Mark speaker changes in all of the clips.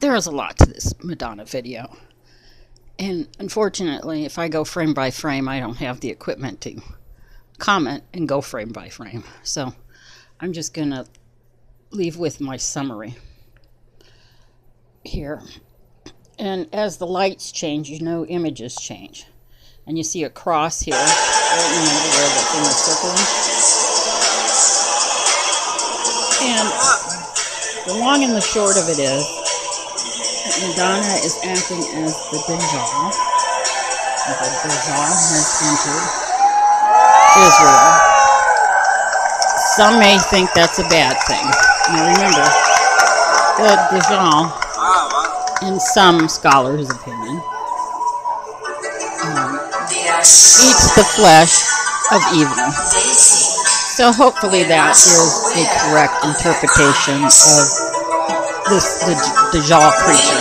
Speaker 1: there is a lot to this Madonna video. And unfortunately, if I go frame by frame, I don't have the equipment to comment and go frame by frame. So I'm just going to leave with my summary here. And as the lights change, you know images change. And you see a cross here. I don't remember where the thing is circling. And the long and the short of it is Madonna is acting as the Dajjal. The Dajjal has entered Israel. Some may think that's a bad thing. Now remember, the Dajjal in some scholars' opinion, um, eats the flesh of evil. So hopefully that is a correct interpretation of this the Dajjal creature.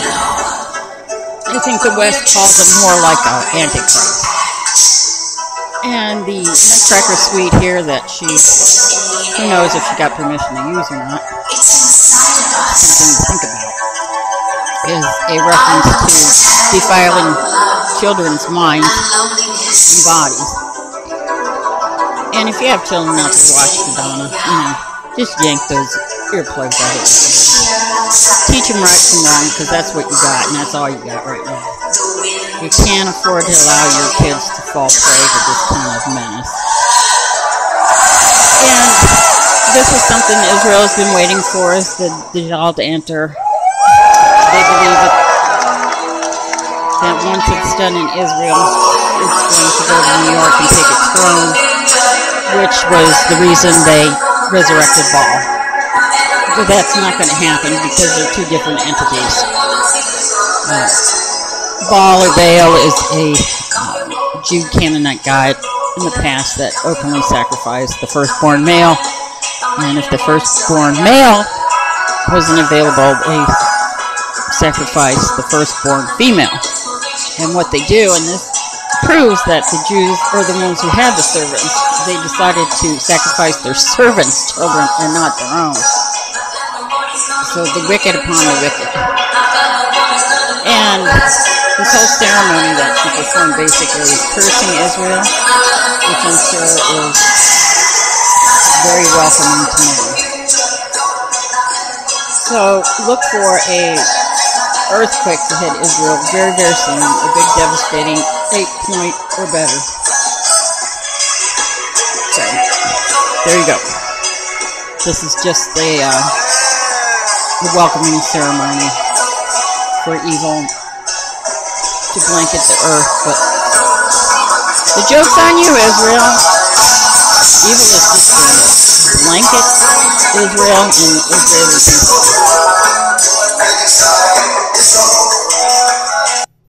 Speaker 1: I think the West calls it more like an antichrist. And the Nutcracker suite here that she, who knows if she got permission to use or not, something to think about is a reference to defiling children's minds and bodies. And if you have children out there watch Madonna, you know, just yank those earplugs out of it. Teach them right from wrong because that's what you got and that's all you got right now. You can't afford to allow your kids to fall prey to this kind of menace. And this is something Israel has been waiting for, is the Dajjal to enter they believe that, that once it's done in Israel, it's going to go to New York and take its throne, which was the reason they resurrected Baal. But that's not going to happen because they're two different entities. Uh, Baal or Baal is a uh, Jew Canaanite god in the past that openly sacrificed the firstborn male. And if the firstborn male wasn't available, they sacrificed the firstborn female. And what they do, and this proves that the Jews are the ones who had the servants, they decided to sacrifice their servants' children and not their own. So the wicked upon the wicked. And this whole ceremony that she performed basically is cursing Israel, which I'm sure is very welcoming to me. So look for a earthquake to hit Israel very, very soon. A big, devastating eight point or better. So, there you go. This is just a, uh, a welcoming ceremony for evil to blanket the earth. But the joke's on you, Israel. Evil is just going to blanket Israel and Israeli people.